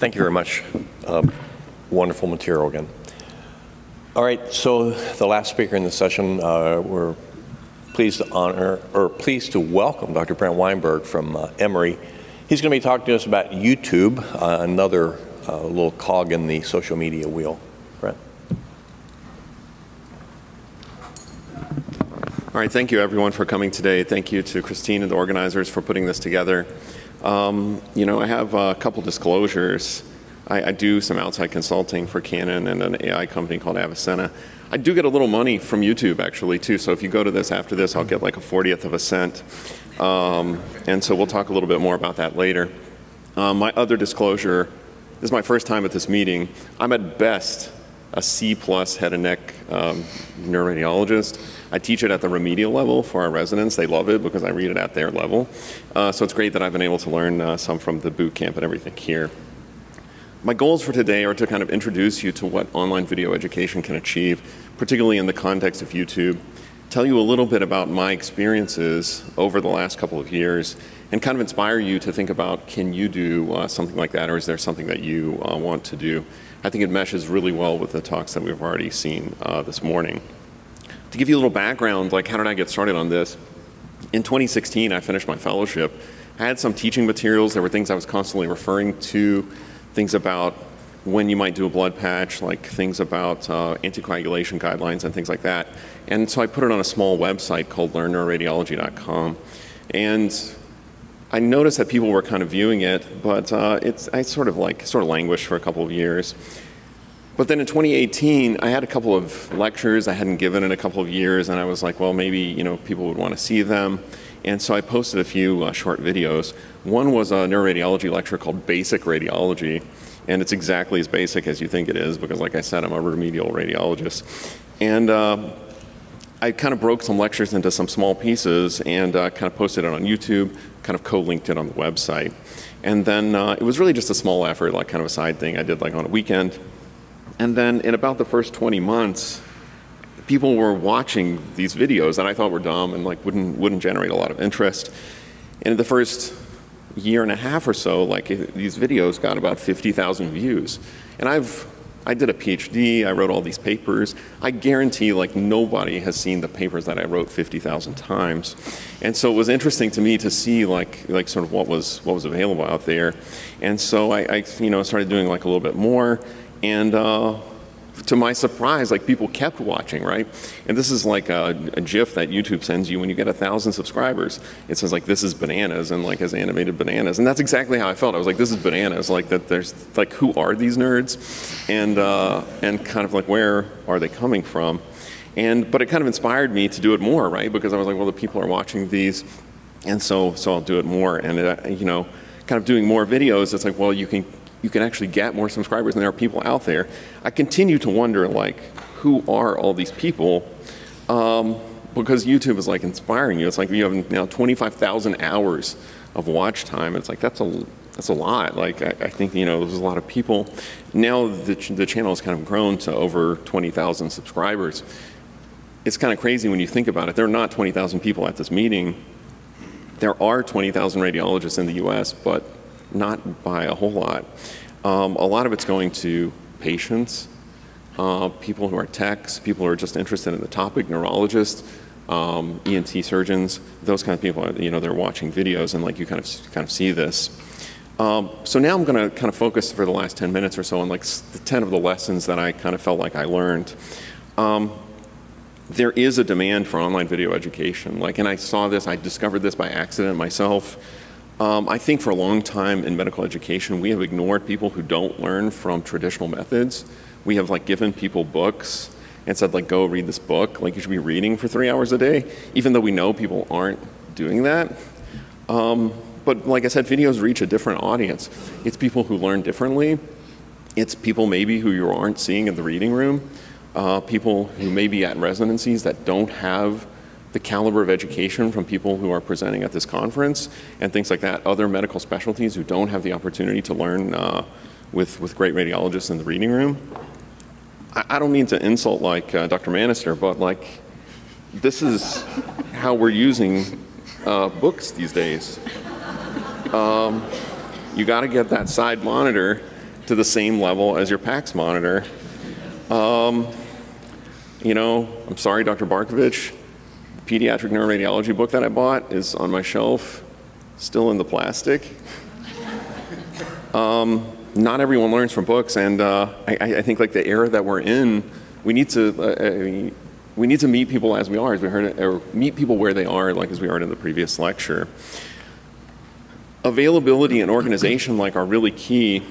Thank you very much. Uh, wonderful material again. All right, so the last speaker in the session, uh, we're pleased to honor, or pleased to welcome Dr. Brent Weinberg from uh, Emory. He's going to be talking to us about YouTube, uh, another uh, little cog in the social media wheel. Brent. All right, thank you everyone for coming today. Thank you to Christine and the organizers for putting this together. Um, you know, I have a couple disclosures. I, I, do some outside consulting for Canon and an AI company called Avicenna. I do get a little money from YouTube actually too, so if you go to this after this, I'll get like a 40th of a cent. Um, and so we'll talk a little bit more about that later. Um, my other disclosure, this is my first time at this meeting. I'm at best a C plus head and neck um, neuroradiologist. I teach it at the remedial level for our residents. They love it because I read it at their level. Uh, so it's great that I've been able to learn uh, some from the boot camp and everything here. My goals for today are to kind of introduce you to what online video education can achieve, particularly in the context of YouTube, tell you a little bit about my experiences over the last couple of years, and kind of inspire you to think about can you do uh, something like that, or is there something that you uh, want to do? I think it meshes really well with the talks that we've already seen uh, this morning. To give you a little background, like how did I get started on this? In 2016, I finished my fellowship. I had some teaching materials. There were things I was constantly referring to things about when you might do a blood patch, like things about uh, anticoagulation guidelines and things like that. And so I put it on a small website called learnneuroRadiology.com. And I noticed that people were kind of viewing it, but uh, it's, I sort of like, sort of languished for a couple of years. But then in 2018, I had a couple of lectures I hadn't given in a couple of years, and I was like, well, maybe, you know, people would want to see them. And so I posted a few uh, short videos. One was a neuroradiology lecture called Basic Radiology, and it's exactly as basic as you think it is because, like I said, I'm a remedial radiologist. And uh, I kind of broke some lectures into some small pieces and uh, kind of posted it on YouTube, kind of co-linked it on the website. And then uh, it was really just a small effort, like kind of a side thing I did like on a weekend. And then in about the first 20 months, people were watching these videos that I thought were dumb and like wouldn't wouldn't generate a lot of interest. And in the first year and a half or so, like these videos got about 50,000 views. And I've I did a PhD, I wrote all these papers. I guarantee like nobody has seen the papers that I wrote 50,000 times. And so it was interesting to me to see like like sort of what was what was available out there. And so I, I you know started doing like a little bit more and uh, to my surprise, like people kept watching, right? And this is like a, a, GIF that YouTube sends you when you get a thousand subscribers. It says like this is bananas and like has animated bananas, and that's exactly how I felt. I was like, this is bananas. Like that, there's like who are these nerds, and uh, and kind of like where are they coming from? And but it kind of inspired me to do it more, right? Because I was like, well, the people are watching these, and so so I'll do it more. And it, you know, kind of doing more videos. It's like, well, you can you can actually get more subscribers and there are people out there. I continue to wonder like who are all these people? Um, because YouTube is like inspiring you. It's like you have now 25,000 hours of watch time. It's like that's a that's a lot. Like I, I think you know there's a lot of people. Now the the channel has kind of grown to over 20,000 subscribers. It's kind of crazy when you think about it. There are not 20,000 people at this meeting. There are 20,000 radiologists in the U.S., but not by a whole lot. Um, a lot of it's going to patients, uh, people who are techs, people who are just interested in the topic, neurologists, um, ENT surgeons, those kind of people, you know, they're watching videos and like you kind of, kind of see this. Um, so now I'm going to kind of focus for the last 10 minutes or so on like the 10 of the lessons that I kind of felt like I learned. Um, there is a demand for online video education. Like, and I saw this, I discovered this by accident myself. Um, I think for a long time in medical education, we have ignored people who don't learn from traditional methods. We have like given people books and said like, go read this book. Like you should be reading for three hours a day, even though we know people aren't doing that. Um, but like I said, videos reach a different audience. It's people who learn differently. It's people maybe who you aren't seeing in the reading room. Uh, people who may be at residencies that don't have the caliber of education from people who are presenting at this conference and things like that, other medical specialties who don't have the opportunity to learn uh, with, with great radiologists in the reading room. I, I don't mean to insult like uh, Dr. Manister, but like this is how we're using uh, books these days. Um, you got to get that side monitor to the same level as your PACS monitor. Um, you know, I'm sorry, Dr. Barkovich, pediatric neuroradiology book that I bought is on my shelf, still in the plastic. Um, not everyone learns from books, and uh, I, I, think like the era that we're in, we need to uh, uh, we need to meet people as we are, as we heard, it, or meet people where they are, like as we heard in the previous lecture. Availability and organization, like, are really key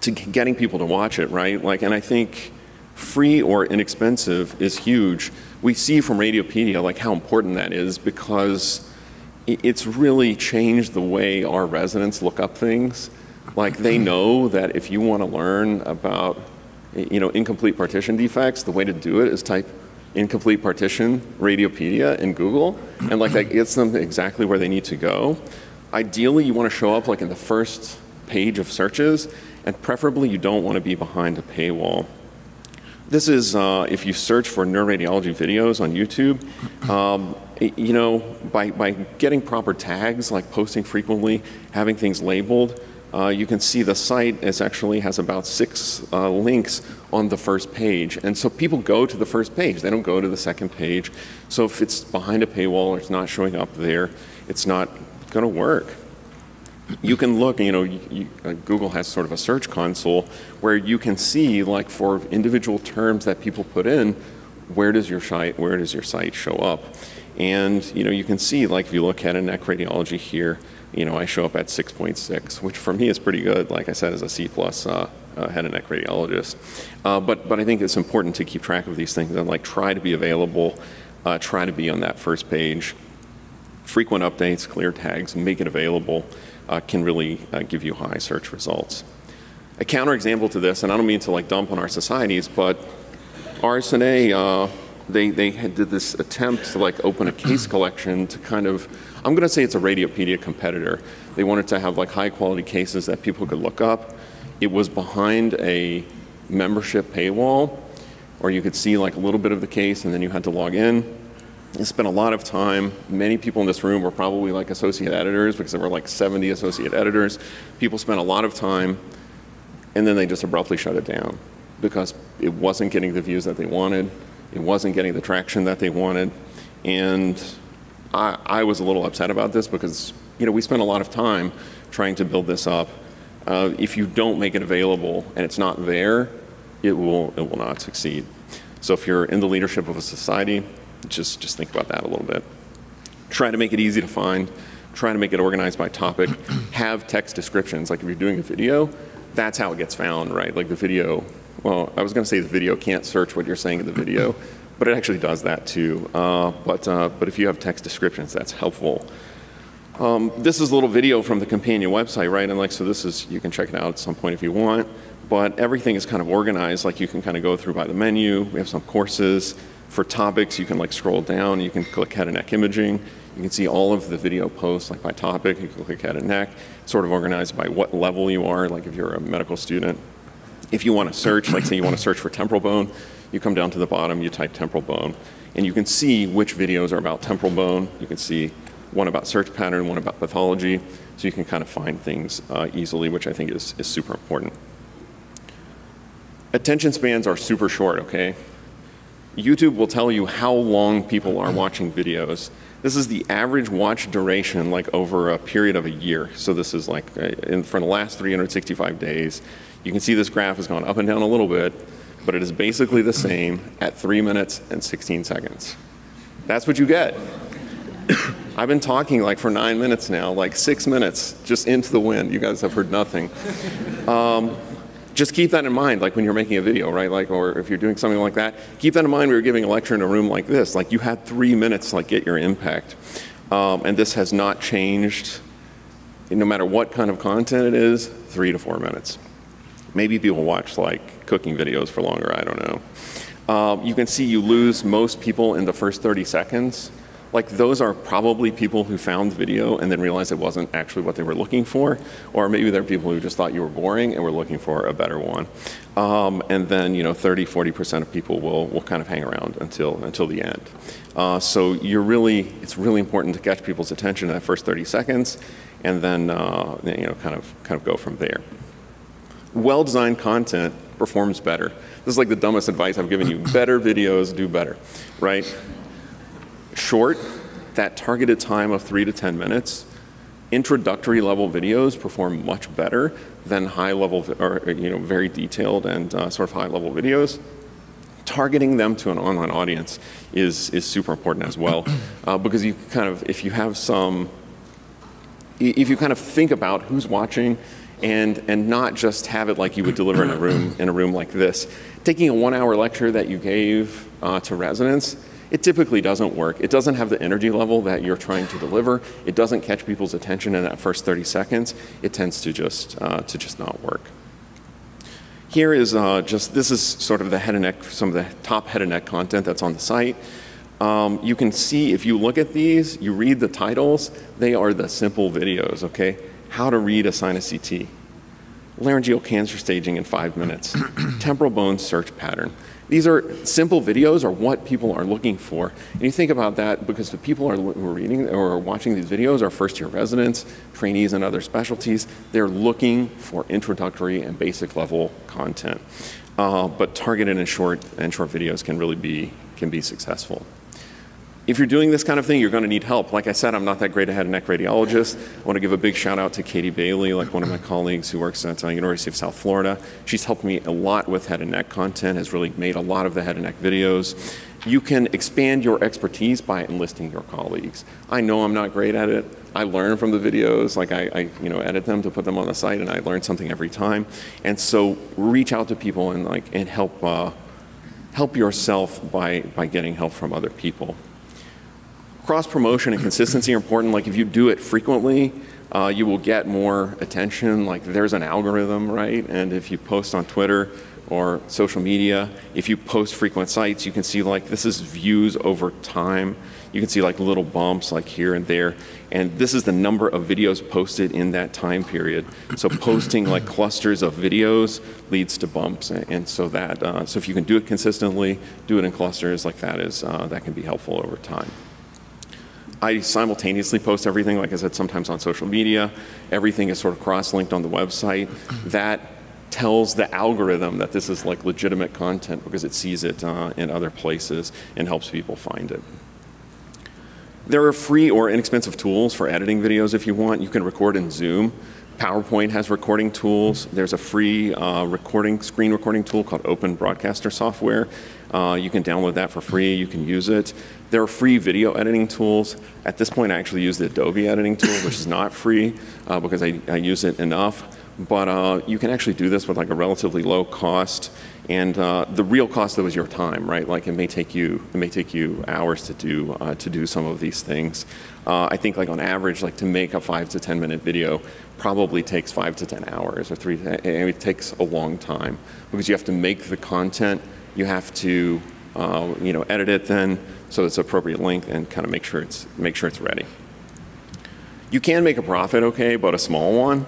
to getting people to watch it, right? Like, and I think free or inexpensive is huge. We see from Radiopaedia like how important that is because it's really changed the way our residents look up things. Like they mm-hmm. know that if you want to learn about you know incomplete partition defects, the way to do it is type incomplete partition Radiopaedia in Google, and like that gets them exactly where they need to go. Ideally, you want to show up like in the first page of searches, and preferably you don't want to be behind a paywall. This is uh, if you search for neuroradiology videos on YouTube. Um, you know, by, by getting proper tags, like posting frequently, having things labeled, uh, you can see the site is actually has about six uh, links on the first page. And so people go to the first page, they don't go to the second page. So if it's behind a paywall or it's not showing up there, it's not going to work. You can look, you know, you, uh, Google has sort of a search console where you can see, like, for individual terms that people put in, where does your site, where does your site show up? And, you know, you can see, like, if you look at a neck radiology here, you know, I show up at 6.6, which for me is pretty good, like I said, as a C plus uh, uh, head and neck radiologist. Uh, but, but I think it's important to keep track of these things and like try to be available, uh, try to be on that first page. Frequent updates, clear tags, make it available uh, can really uh, give you high search results. A counterexample to this, and I don't mean to like dump on our societies, but RSNA, they, they did this attempt to like open a case collection to kind of I'm going to say it's a Radiopaedia competitor. They wanted to have like high quality cases that people could look up. It was behind a membership paywall, or you could see like a little bit of the case and then you had to log in. Spent a lot of time. Many people in this room were probably like associate editors because there were like 70 associate editors. People spent a lot of time and then they just abruptly shut it down because it wasn't getting the views that they wanted. It wasn't getting the traction that they wanted. And I, I, was a little upset about this because you know we spent a lot of time trying to build this up. Uh, if you don't make it available and it's not there, it will it will not succeed. So if you're in the leadership of a society, just just think about that a little bit. Try to make it easy to find. Try to make it organized by topic. Have text descriptions. Like if you're doing a video, that's how it gets found, right? Like the video. Well, I was going to say the video can't search what you're saying in the video, but it actually does that too. Uh, but, uh, but if you have text descriptions, that's helpful. Um, this is a little video from the companion website, right? And like, so this is, you can check it out at some point if you want, but everything is kind of organized. Like you can kind of go through by the menu. We have some courses. For topics, you can like scroll down, you can click head and neck imaging. You can see all of the video posts like by topic, you can click head and neck, sort of organized by what level you are, like if you're a medical student. If you want to search, like say you want to search for temporal bone, you come down to the bottom, you type temporal bone, and you can see which videos are about temporal bone. You can see one about search pattern, one about pathology, so you can kind of find things uh, easily, which I think is, is super important. Attention spans are super short, okay? YouTube will tell you how long people are watching videos. This is the average watch duration, like over a period of a year. So this is like uh, in, for the last 365 days. You can see this graph has gone up and down a little bit, but it is basically the same at 3 minutes and 16 seconds. That's what you get. I've been talking like for nine minutes now, like six minutes just into the wind. You guys have heard nothing. Um, just keep that in mind, like when you're making a video, right? Like, or if you're doing something like that, keep that in mind We you're giving a lecture in a room like this. Like, you had three minutes to like get your impact, um, and this has not changed. No matter what kind of content it is, three to four minutes. Maybe people watch like cooking videos for longer, I don't know. Uh, you can see you lose most people in the first 30 seconds. Like those are probably people who found the video and then realized it wasn't actually what they were looking for, or maybe they're people who just thought you were boring and were looking for a better one. Um, and then you know 30, 40% of people will, will kind of hang around until, until the end. Uh, so you're really, it's really important to catch people's attention in that first 30 seconds and then uh, you know, kind, of, kind of go from there. Well-designed content performs better. This is like the dumbest advice I've given you. Better videos do better, right? Short, that targeted time of three to 10 minutes, introductory level videos perform much better than high level or you know very detailed and uh, sort of high level videos targeting them to an online audience is, is super important as well. Uh, because you kind of, if you have some, if you kind of think about who's watching and, and not just have it like you would deliver in a room, in a room like this, taking a one hour lecture that you gave uh, to residents, it typically doesn't work. It doesn't have the energy level that you're trying to deliver. It doesn't catch people's attention in that first 30 seconds. It tends to just, uh, to just not work. Here is uh, just, this is sort of the head and neck, some of the top head and neck content that's on the site. Um, you can see if you look at these, you read the titles, they are the simple videos, okay? How to read a sinus CT, laryngeal cancer staging in five minutes, temporal bone search pattern. These are simple videos are what people are looking for. And you think about that because the people who are reading or watching these videos are first year residents, trainees and other specialties. They're looking for introductory and basic level content. Uh, but targeted and short and short videos can really be, can be successful. If you're doing this kind of thing, you're going to need help. Like I said, I'm not that great a head and neck radiologist. I want to give a big shout out to Katie Bailey, like one of my colleagues who works at uh, University of South Florida. She's helped me a lot with head and neck content, has really made a lot of the head and neck videos. You can expand your expertise by enlisting your colleagues. I know I'm not great at it. I learn from the videos, like I, I, you know, edit them to put them on the site, and I learn something every time. And so reach out to people and like and help uh, help yourself by by getting help from other people cross promotion and consistency are important. Like if you do it frequently, uh, you will get more attention. Like there's an algorithm, right? And if you post on Twitter or social media, if you post frequent sites, you can see like this is views over time. You can see like little bumps like here and there. And this is the number of videos posted in that time period. So posting like clusters of videos leads to bumps. And so that, uh, so if you can do it consistently, do it in clusters like that is, uh, that can be helpful over time. I simultaneously post everything, like I said, sometimes on social media. Everything is sort of cross-linked on the website. That tells the algorithm that this is like legitimate content because it sees it uh, in other places and helps people find it. There are free or inexpensive tools for editing videos if you want. You can record in Zoom. PowerPoint has recording tools. There's a free uh, recording, screen recording tool called Open Broadcaster Software. Uh, you can download that for free. You can use it. There are free video editing tools. At this point, I actually use the Adobe editing tool, which is not free uh, because I, I, use it enough. But uh, you can actually do this with like a relatively low cost. And uh, the real cost though is your time, right? Like it may take you, it may take you hours to do, uh, to do some of these things. Uh, I think like on average, like to make a five to 10 minute video probably takes five to 10 hours or three, it takes a long time because you have to make the content, you have to, uh, you know, edit it then, so it's appropriate length and kind of make sure it's, make sure it's ready. You can make a profit, okay, but a small one.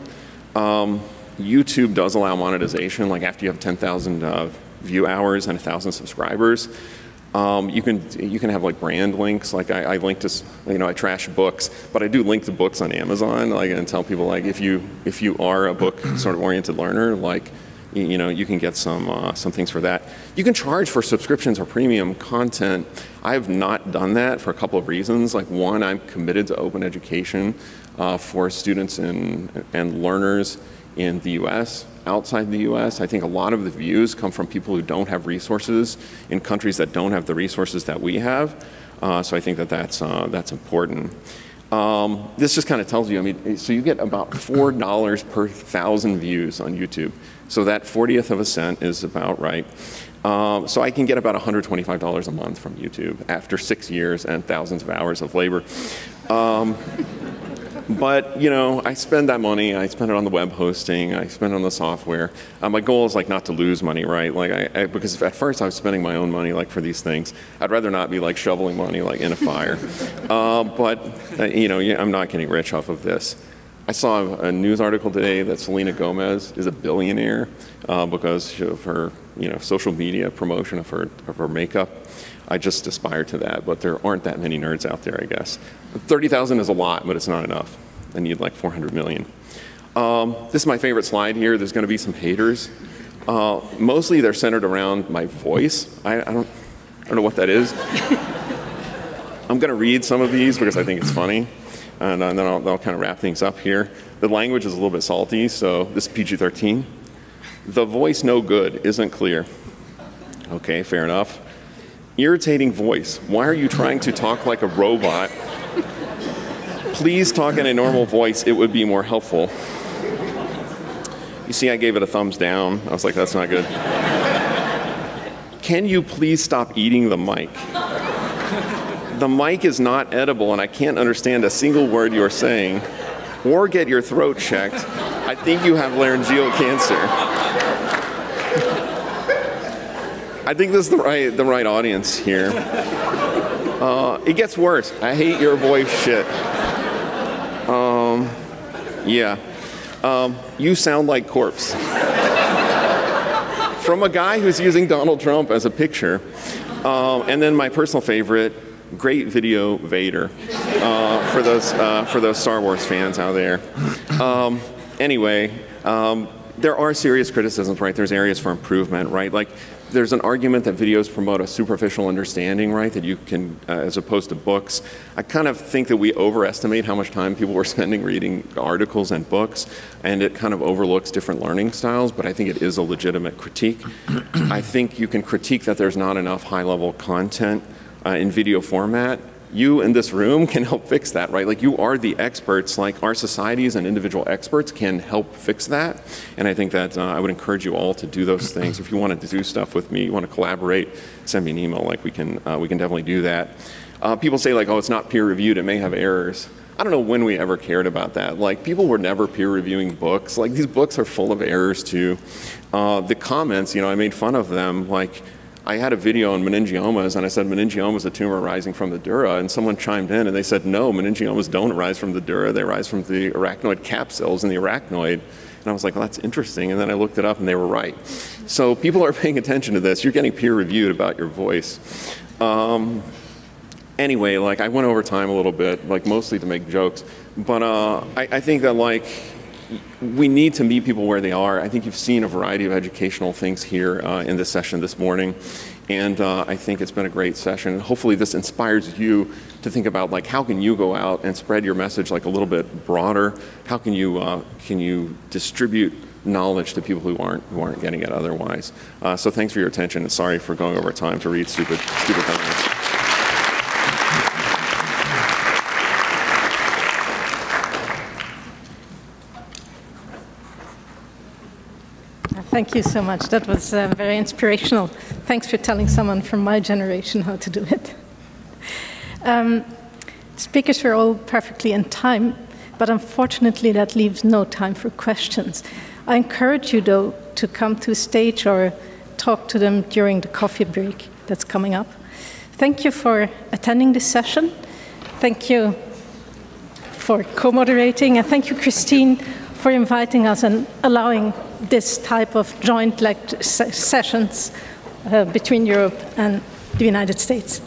Um, YouTube does allow monetization, like after you have 10,000 uh, view hours and 1,000 subscribers. Um, you can you can have like brand links. Like I, I, link to you know I trash books, but I do link to books on Amazon. Like and tell people like if you if you are a book sort of oriented learner, like you know, you can get some, uh, some things for that. You can charge for subscriptions or premium content. I have not done that for a couple of reasons. Like one, I'm committed to open education uh, for students and, and learners in the US, outside the US. I think a lot of the views come from people who don't have resources in countries that don't have the resources that we have. Uh, so I think that that's, uh, that's important. Um, this just kind of tells you, I mean, so you get about $4 per thousand views on YouTube. So that 40th of a cent is about right. Um, so I can get about $125 a month from YouTube after six years and thousands of hours of labor. Um, but you know, I spend that money. I spend it on the web hosting. I spend it on the software. Uh, my goal is like not to lose money, right? Like I, I, because at first I was spending my own money like for these things. I'd rather not be like shoveling money like in a fire. uh, but uh, you know, I'm not getting rich off of this. I saw a news article today that Selena Gomez is a billionaire uh, because of her, you know, social media promotion of her of her makeup. I just aspire to that, but there aren't that many nerds out there, I guess. 30,000 is a lot, but it's not enough. I need like 400 million. Um, this is my favorite slide here. There's going to be some haters. Uh, mostly they're centered around my voice. I, I, don't, I don't know what that is. I'm going to read some of these because I think it's funny, and, uh, then I'll, I'll kind of wrap things up here. The language is a little bit salty, so this is PG 13. The voice no good isn't clear. Okay, fair enough. Irritating voice. Why are you trying to talk like a robot? Please talk in a normal voice, it would be more helpful. You see, I gave it a thumbs down. I was like, that's not good. Can you please stop eating the mic? The mic is not edible, and I can't understand a single word you're saying. Or get your throat checked. I think you have laryngeal cancer. I think this is the right, the right audience here. Uh, it gets worse. I hate your voice shit. Um, yeah. Um, you sound like corpse. From a guy who's using Donald Trump as a picture. Um, and then my personal favorite, great video Vader uh, for those uh, for those Star Wars fans out there. Um, anyway, um, there are serious criticisms, right? There's areas for improvement, right? Like there's an argument that videos promote a superficial understanding, right? That you can, uh, as opposed to books. I kind of think that we overestimate how much time people were spending reading articles and books, and it kind of overlooks different learning styles, but I think it is a legitimate critique. I think you can critique that there's not enough high level content uh, in video format you in this room can help fix that, right? Like you are the experts, like our societies and individual experts can help fix that. And I think that uh, I would encourage you all to do those things. If you wanted to do stuff with me, you want to collaborate, send me an email, like we can, uh, we can definitely do that. Uh, people say like, oh, it's not peer reviewed, it may have errors. I don't know when we ever cared about that. Like people were never peer reviewing books. Like these books are full of errors too. Uh, the comments, you know, I made fun of them. Like I had a video on meningiomas, and I said meningioma is a tumor arising from the dura, and someone chimed in and they said, no, meningiomas don't arise from the dura, they arise from the arachnoid cap cells in the arachnoid. And I was like, well, that's interesting. And then I looked it up and they were right. So people are paying attention to this. You're getting peer reviewed about your voice. Um, anyway, like I went over time a little bit, like mostly to make jokes. But uh, I, I think that like we need to meet people where they are. I think you've seen a variety of educational things here uh, in this session this morning. And uh, I think it's been a great session. Hopefully this inspires you to think about like how can you go out and spread your message like a little bit broader? How can you, uh, can you distribute knowledge to people who aren't, who aren't getting it otherwise? Uh, so thanks for your attention and sorry for going over time to read stupid, stupid comments. Thank you so much. That was uh, very inspirational. Thanks for telling someone from my generation how to do it. Um, speakers were all perfectly in time, but unfortunately, that leaves no time for questions. I encourage you, though, to come to stage or talk to them during the coffee break that's coming up. Thank you for attending this session. Thank you for co moderating, and thank you, Christine, for inviting us and allowing this type of joint sessions uh, between Europe and the United States.